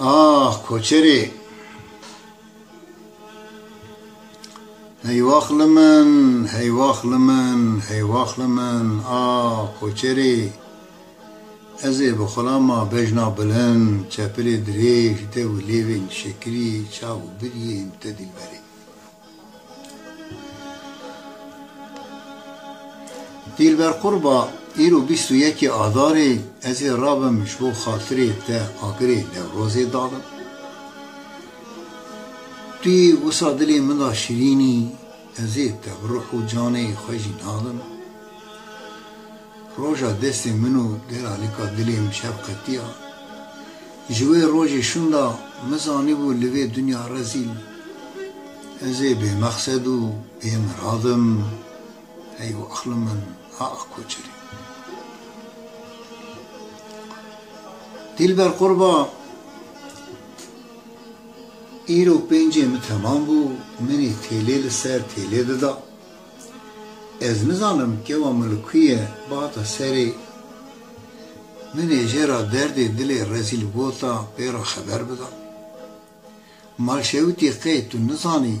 آه کوچری هیواخ لمن هیواخ لمن هیواخ لمن آه کوچری ازی بخلاما بجنا بلن چپری دریف ده و لیوین شکری چاو بریین تدیل بری دیلبر قربا ایرو بیست و یکی آداری از رابم شبو خاطری تا آگری نوروزی دادم توی وسادلی مدا شیرینی از تا روح و جان خوشی نادم روژا دست منو در آلکا دلیم شبقتیا جوی روژ شوندا مزانی بو لوی دنیا رزیل از به مقصد و به مرادم هیو اخل من آخ کوچری دلبر قربا ایرو پنجم تمام بو منی تیلی لسر تیلی ددا از میزانم که و ملکیه باتا سری منی جرا درد دل رزیل بوتا پیرا خبر بدا مال شوتی قیتو نزانی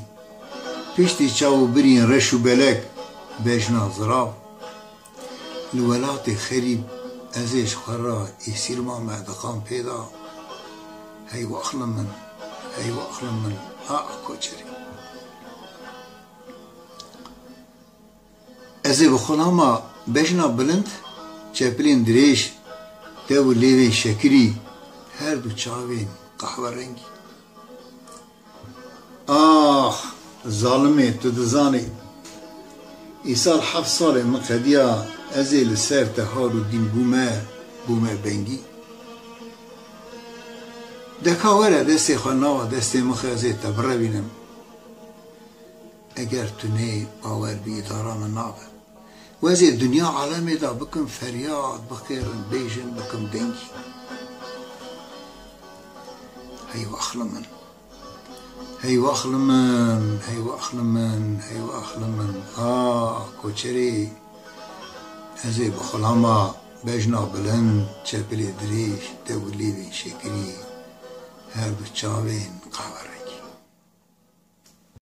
پیشتی چاو برین رشو بلک بجنا زرا الولات خريب أزيج خرا يصير ما معدقان بيدا هاي وأخلم من هاي وأخلم من أعكو جري أزي بخلاما بجنا بلند چپلین دریش دو لیوین شکری هر دو چاوین قهوه رنگی آخ ظالمه تو دزانی ایسار حف سال مقدیا ازی لسر تهار و دین بومه بومه بنگی دکا وره دست خانوا دست مخی ازی تبره بینم اگر تو نه باور بی اداره من نابه وزی دنیا عالمی دا بکن فریاد بخیرن بیجن بکن دنگی هیو اخلا من هيوا أخلمن هيوا أخلمن هيوا أخلمن آه كوتشري هزي بخلامة بجنا بلند چپلی دریش دولید شکری هر بچاوین قهوری